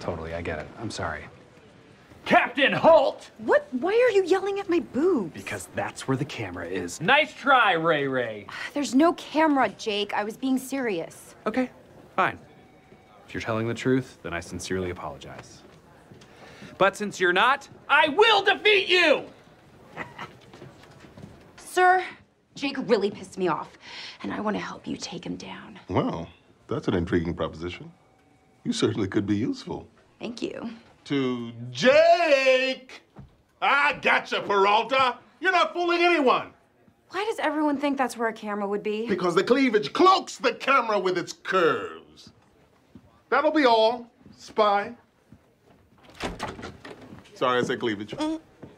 totally. I get it. I'm sorry. Captain Holt! What? Why are you yelling at my boobs? Because that's where the camera is. Nice try, Ray Ray. There's no camera, Jake. I was being serious. Okay, fine. If you're telling the truth, then I sincerely apologize. But since you're not, I will defeat you! Sir, Jake really pissed me off, and I want to help you take him down. Well, that's an intriguing proposition. You certainly could be useful. Thank you. To Jake! I gotcha, Peralta. You're not fooling anyone. Why does everyone think that's where a camera would be? Because the cleavage cloaks the camera with its curves. That'll be all, spy. Sorry, I said cleavage. Mm.